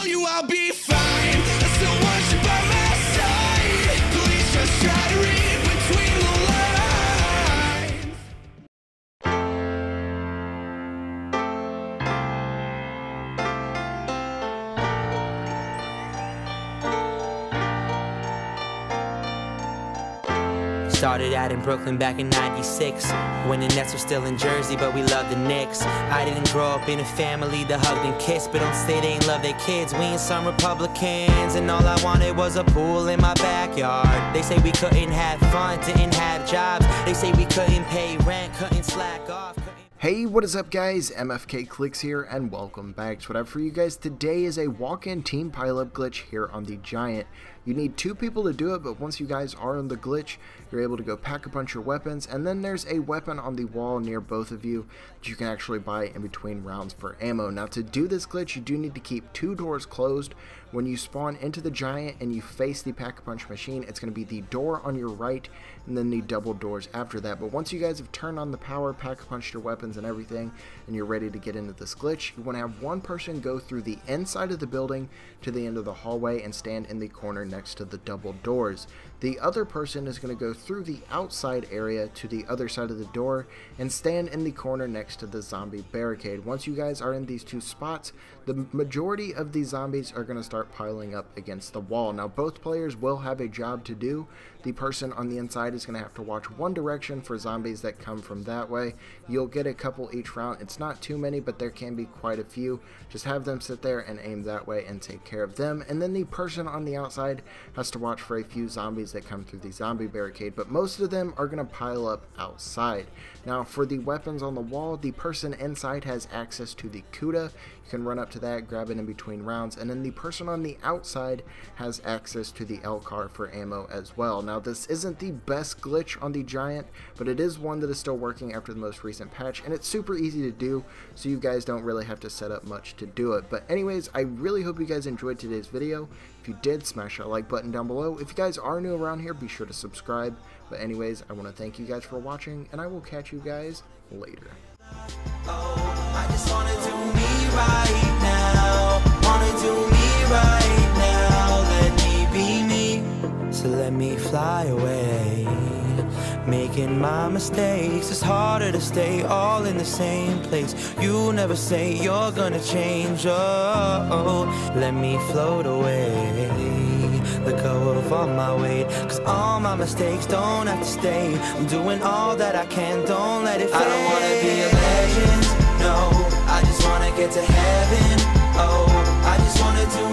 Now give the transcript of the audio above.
tell you I'll be fine. Started out in Brooklyn back in 96 When the Nets were still in Jersey but we loved the Knicks. I didn't grow up in a family that hugged and kissed But don't say they ain't love their kids. We ain't some Republicans And all I wanted was a pool in my backyard. They say we couldn't have fun, didn't have jobs. They say we couldn't pay rent, couldn't slack off Hey, what is up guys? MFK Clickz here and welcome back. So what I have for you guys today is a walk-in team pileup glitch here on the Giant. You need two people to do it, but once you guys are on the glitch, you're able to go pack a bunch of weapons, and then there's a weapon on the wall near both of you that you can actually buy in between rounds for ammo. Now to do this glitch, you do need to keep two doors closed. When you spawn into the Giant and you face the pack-a-punch machine, it's going to be the door on your right and then the double doors after that. But once you guys have turned on the power, pack-a-punched your weapons and everything, and you're ready to get into this glitch, you want to have one person go through the inside of the building to the end of the hallway and stand in the corner next to the double doors. The other person is going to go through the outside area to the other side of the door and stand in the corner next to the zombie barricade. Once you guys are in these two spots, the majority of these zombies are going to start piling up against the wall. Now both players will have a job to do. The person on the inside is going to have to watch one direction for zombies that come from that way. You'll get a couple each round. It's not too many, but there can be quite a few. Just have them sit there and aim that way and take care of them. And then the person on the outside has to watch for a few zombies that come through the zombie barricade, but most of them are going to pile up outside. Now for the weapons on the wall, the person inside has access to the Kuda. You can run up to that, grab it in between rounds, and then the person on the outside has access to the L-car for ammo as well. Now this isn't the best glitch on the Giant, but it is one that is still working after the most recent patch, and it's super easy to do, so you guys don't really have to set up much to do it. But anyways, I really hope you guys enjoyed today's video. If you did, smash that like button down below. If you guys are new around here, be sure to subscribe. But anyways, I want to thank you guys for watching, and I will catch you guys later. I just wanna do me right now. Wanna do me right now. Let me be me. So let me fly away. Making my mistakes, it's harder to stay all in the same place. You never say you're gonna change. Oh, let me float away. Let go of all my weight. Cause all my mistakes don't have to stay. I'm doing all that I can, don't let it fade. I don't wanna be get to heaven, oh. I just wanna do